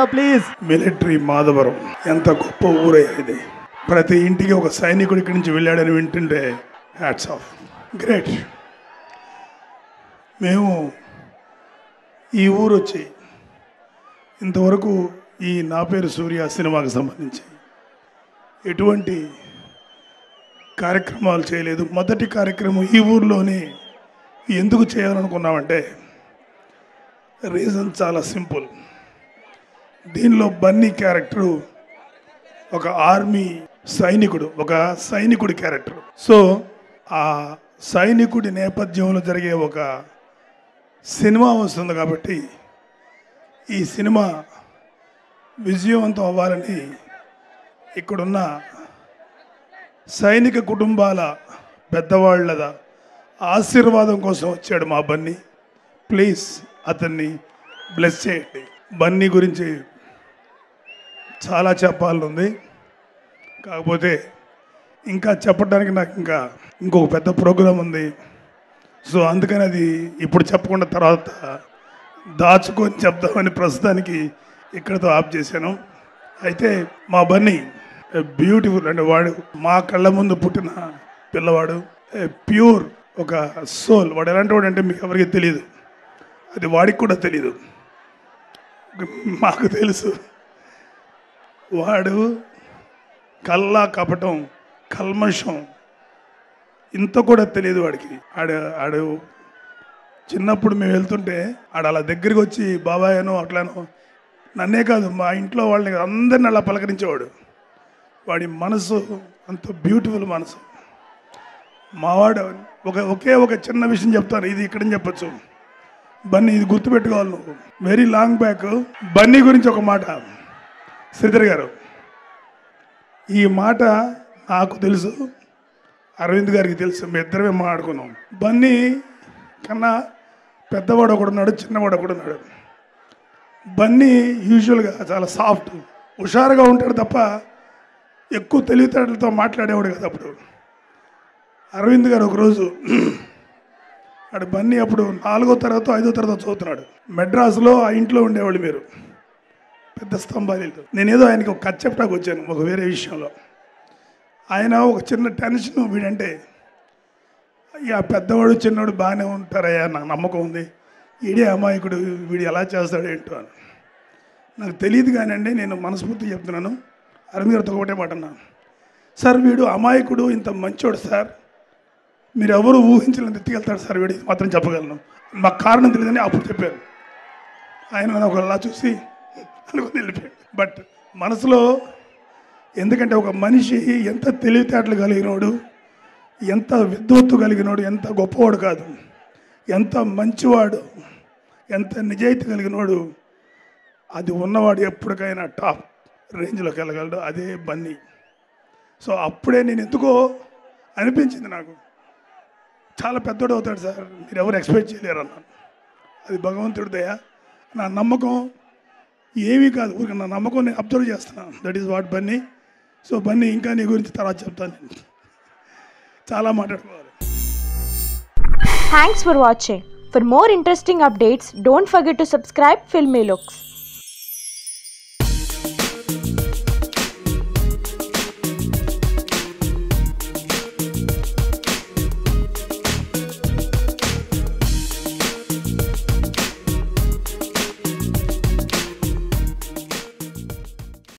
Up please. Military Madhavaram. ఎంత గొప్ప ఊరే ఇది. ప్రతి ఇంటికి ఒక సైనికుడి ఇక్కడి నుంచి వెళ్ళాడని వింటుంటే హ్యాట్స్ ఆఫ్ గ్రేట్ మేము ఈ ఊరు వచ్చి ఇంతవరకు ఈ నా పేరు సూర్య సినిమాకి సంబంధించి ఎటువంటి కార్యక్రమాలు చేయలేదు. మొదటి కార్యక్రమం ఈ ఊర్లోనే ఎందుకు చేయాలనుకున్నామంటే రీజన్ చాలా సింపుల్. దీనిలో బన్నీ క్యారెక్టరు ఒక ఆర్మీ సైనికుడు ఒక సైనికుడి క్యారెక్టర్. సో ఆ సైనికుడి నేపథ్యంలో జరిగే ఒక సినిమా వస్తుంది కాబట్టి ఈ సినిమా విజయవంతం అవ్వాలని ఇక్కడున్న సైనిక కుటుంబాల పెద్దవాళ్ళ ఆశీర్వాదం కోసం వచ్చాడు మా బన్నీ. ప్లీజ్ అతన్ని బ్లెస్ చేయండి. బన్నీ గురించి చాలా చెప్పాలనుంది కాకపోతే ఇంకా చెప్పడానికి నాకు ఇంకా ఇంకొక పెద్ద ప్రోగ్రాం ఉంది. సో అందుకని అది ఇప్పుడు చెప్పకుండా తర్వాత దాచుకొని చెప్దామని ప్రస్తుతానికి ఇక్కడతో ఆఫ్ చేశాను. అయితే మా బన్నీ బ్యూటిఫుల్ అంటే వాడు మా కళ్ళ ముందు పుట్టిన పిల్లవాడు ప్యూర్ ఒక సోల్ వాడు ఎలాంటి వాడు అంటే మీకు ఎవరికి తెలియదు అది వాడికి కూడా తెలియదు మాకు తెలుసు. వాడు కల్లా కపటం కల్మషం. ఇంత కూడా తెలియదు వాడికి. ఆడు ఆడు చిన్నప్పుడు మేము వెళ్తుంటే ఆడు అలా దగ్గరికి వచ్చి బాబాయనో అట్లానో నన్నే కాదు మా ఇంట్లో వాళ్ళని అందరిని అలా పలకరించేవాడు. వాడి మనసు అంత బ్యూటిఫుల్ మనసు. మావాడు ఒక ఒకే ఒక చిన్న విషయం చెప్తాను ఇది ఇక్కడ చెప్పచ్చు. బన్నీ ఇది గుర్తుపెట్టుకోవాలి నువ్వు. వెరీ లాంగ్ బ్యాక్ బన్నీ గురించి ఒక మాట. శ్రీధర్ గారు ఈ మాట నాకు తెలుసు అరవింద్ గారికి తెలుసు మేము ఇద్దరమే మాట్లాడుకున్నాం. బన్నీ కన్నా పెద్దవాడు ఒకడున్నాడు చిన్నవాడు ఒకడున్నాడు బన్నీ యూజువల్గా చాలా సాఫ్ట్ హుషారుగా ఉంటాడు తప్ప ఎక్కువ తెలివితేటలతో మాట్లాడేవాడు కదా అప్పుడు. అరవింద్ గారు ఒకరోజు అడు బన్నీ అప్పుడు నాలుగో తరగతి ఐదో తరగతి చదువుతున్నాడు. మెడ్రాస్లో ఆ ఇంట్లో ఉండేవాళ్ళు మీరు. పెద్ద స్తంభాలు నేనేదో ఆయనకి ఒక కథ వచ్చాను ఒక వేరే విషయంలో. ఆయన ఒక చిన్న టెన్షన్ వీడంటే అయ్యా పెద్దవాడు చిన్నవాడు బాగానే ఉంటారయ్యా నాకు నమ్మకం ఉంది. ఈడే అమాయకుడు వీడు ఎలా చేస్తాడు ఏంటో అని. నాకు తెలియదు కానండి నేను మనస్ఫూర్తి చెప్తున్నాను. అరవింద్ ఒకటే మాట అన్నాను సార్ వీడు అమాయకుడు ఇంత మంచోడు సార్. మీరు ఎవరు ఊహించలేని ఎత్తికెళ్తాడు సార్ వీడు మాత్రం చెప్పగలను. మాకు కారణం తెలియదని అప్పుడు చెప్పాను ఆయన నాకు ఒకలా చూసి అనుకుని వెళ్ళిపోయాడు బట్ మనసులో ఎందుకంటే ఒక మనిషి ఎంత తెలివితేటలు కలిగినోడు ఎంత విద్వత్తు కలిగినోడు ఎంత గొప్పవాడు కాదు. ఎంత మంచివాడు ఎంత నిజాయితీ కలిగినోడు అది ఉన్నవాడు ఎప్పటికైనా టాప్ రేంజ్లోకి వెళ్ళగలడు. అదే బన్నీ. సో అప్పుడే నేను ఎందుకో అనిపించింది నాకు. చాలా పెద్దోడు అవుతాడు సార్. మీరు ఎవరు ఎక్స్పెక్ట్ చేయలేరు అన్నాను అది భగవంతుడి దయ. నా నమ్మకం ఏమీ కాదు. ఊరికి నా నమ్మకం అబ్జర్వ్ చేస్తున్నాను that is what Bunny so Bunny ఇంకా నీ గురించి తర్వాత చెప్తాను. చాలా మాట్లాడుకోవాలి. Thanks for watching for more interesting updates don't forget to subscribe Filmy Looks